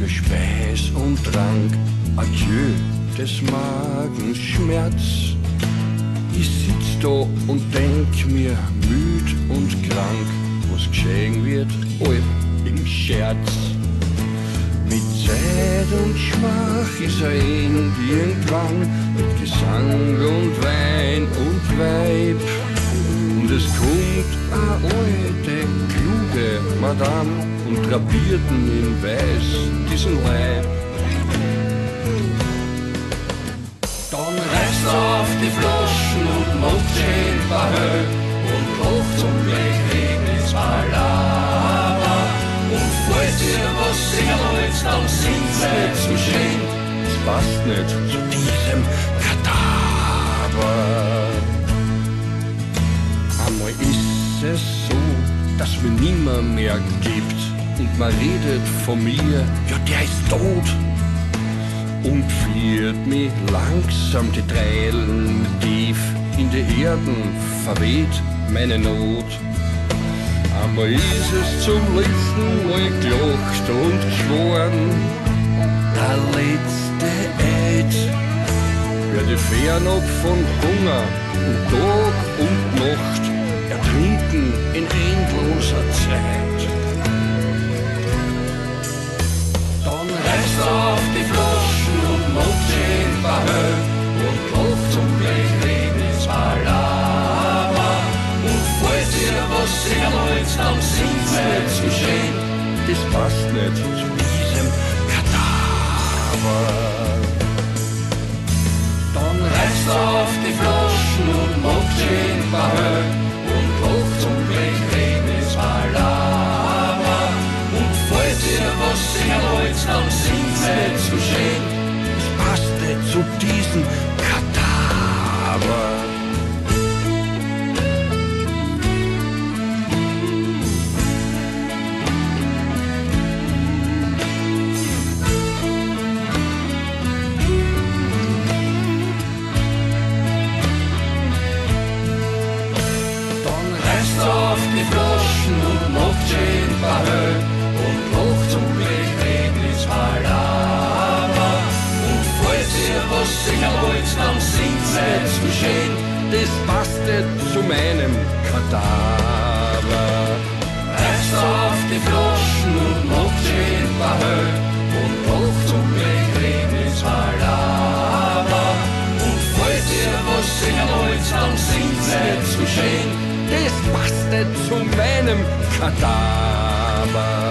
für Speis und Trank. Adieu des Magens Schmerz. Ich sitz da und denk mir müd und krank, was geschehen wird, halb im Scherz. Mit Zeit und Schmach ist er End irgendwann, mit Gesang und Wein und Weib. Und es kommt a alte, kluge Madame und drapierten in Weiß diesen Leib. Dann reißt er auf die Flaschen und macht schön Bahö und lacht zum Glück Regnitz Palava. Und falls ihr was singen wollt, dann singt's nicht so schön. Es passt nicht zu diesem Kadaver. Einmal ist es so, dass mir nimmer mehr gibt und man redet von mir, ja der ist tot und führt mich langsam die Trälen tief in die Erden, verweht meine Not. Einmal ist es zum letzten Mal gelacht und geschworen, der letzte Eid werde fernab von Hunger und Tag und Nacht ertrinken in endloser Zeit. Was singen wollt, dann singt's nicht schön. Das passt nicht zu diesem Kadaver. Dann reißt er auf die Flaschen und macht schön Bahö und lacht zum Glück Regnitz Palava. Und falls ihr was singen wollt, dann singt's nicht so schön. Es passt nicht zu diesem die Flaschen und macht schön Bahö und lacht zum Glück Regnitz Palava. Und falls ihr was singen wollt, dann singt's nicht so schön. Das passt zu meinem Kadaver. Reißt auf die Flaschen und macht schön zu meinem Kadaver.